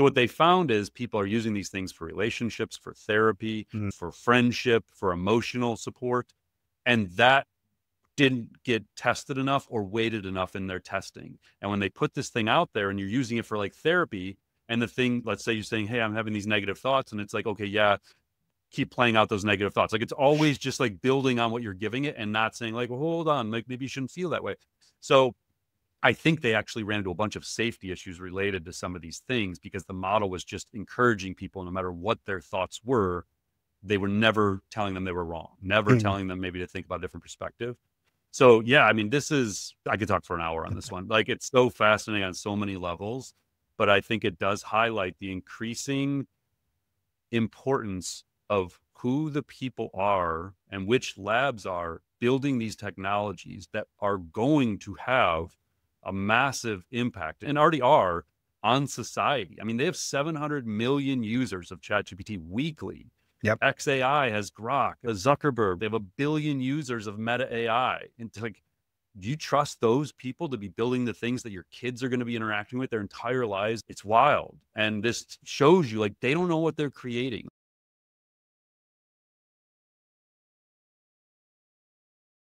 So what they found is people are using these things for relationships, for therapy, mm. for friendship, for emotional support. And that didn't get tested enough or weighted enough in their testing. And when they put this thing out there and you're using it for like therapy, and the thing, let's say you're saying, Hey, I'm having these negative thoughts. And it's like, okay, yeah, keep playing out those negative thoughts. Like it's always just like building on what you're giving it and not saying, like, well, hold on, like maybe you shouldn't feel that way. So I think they actually ran into a bunch of safety issues related to some of these things because the model was just encouraging people, no matter what their thoughts were, they were never telling them they were wrong, never mm. telling them maybe to think about a different perspective. So yeah, I mean, this is I could talk for an hour on this one. Like it's so fascinating on so many levels, but I think it does highlight the increasing importance of who the people are and which labs are building these technologies that are going to have a massive impact and already are on society. I mean, they have 700 million users of ChatGPT weekly. Yep. XAI has Grok, Zuckerberg. They have a billion users of Meta AI. And like, do you trust those people to be building the things that your kids are going to be interacting with their entire lives? It's wild. And this shows you like they don't know what they're creating.